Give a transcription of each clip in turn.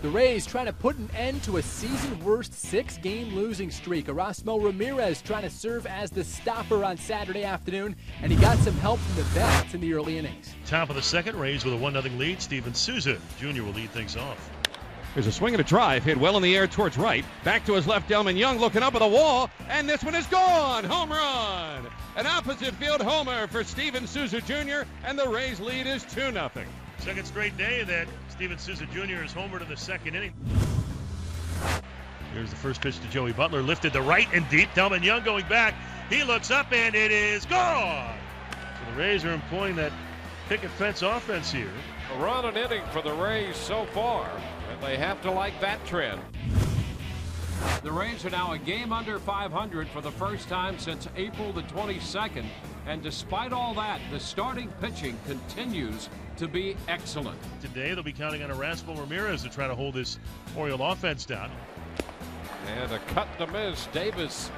The Rays trying to put an end to a season worst six game losing streak. Erasmo Ramirez trying to serve as the stopper on Saturday afternoon, and he got some help from the bats in the early innings. Top of the second, Rays with a 1 0 lead. Steven Souza Jr. will lead things off. There's a swing and a drive, hit well in the air towards right. Back to his left, Delmon Young looking up at the wall, and this one is gone. Home run! An opposite field homer for Steven Souza Jr., and the Rays lead is 2 0. Second straight day that Steven Souza Jr. is homered in the second inning. Here's the first pitch to Joey Butler, lifted to right and deep. Delmon Young going back. He looks up and it is gone. So the Rays are employing that picket fence offense here. A run an inning for the Rays so far, and they have to like that trend. The Rays are now a game under 500 for the first time since April the 22nd. And despite all that, the starting pitching continues to be excellent. Today, they'll be counting on Erasmo Ramirez to try to hold this Oriole offense down. And a cut to miss. Davis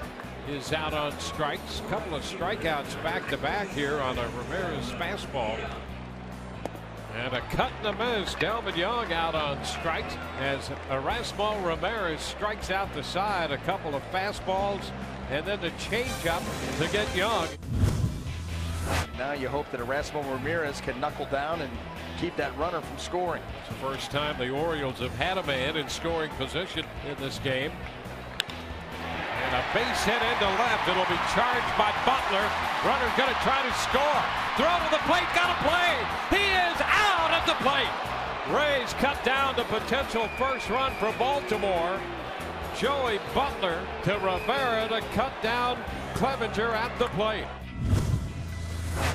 is out on strikes. A couple of strikeouts back to back here on a Ramirez fastball. And a cut and a miss. Delmon Young out on strikes as Erasmo Ramirez strikes out the side. A couple of fastballs and then the changeup to get Young. Now you hope that Erasmo Ramirez can knuckle down and keep that runner from scoring. It's the first time the Orioles have had a man in scoring position in this game. And a base hit into left. It'll be charged by Butler. Runner's going to try to score. Throw to the plate. Got to play. He is out at the plate. Rays cut down the potential first run for Baltimore. Joey Butler to Rivera to cut down Clevenger at the plate.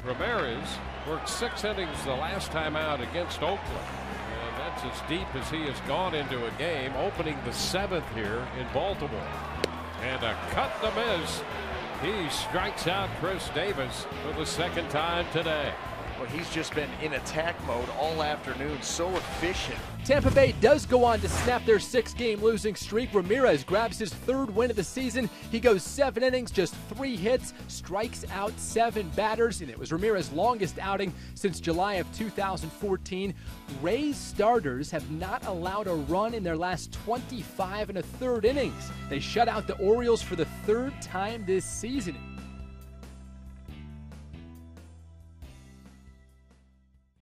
Ramirez worked six innings the last time out against Oakland. And that's as deep as he has gone into a game, opening the seventh here in Baltimore. And a cut the miss. He strikes out Chris Davis for the second time today. Well, he's just been in attack mode all afternoon, so efficient. Tampa Bay does go on to snap their six game losing streak. Ramirez grabs his third win of the season. He goes seven innings, just three hits, strikes out seven batters, and it was Ramirez's longest outing since July of 2014. Rays starters have not allowed a run in their last 25 and a third innings. They shut out the Orioles for the third time this season.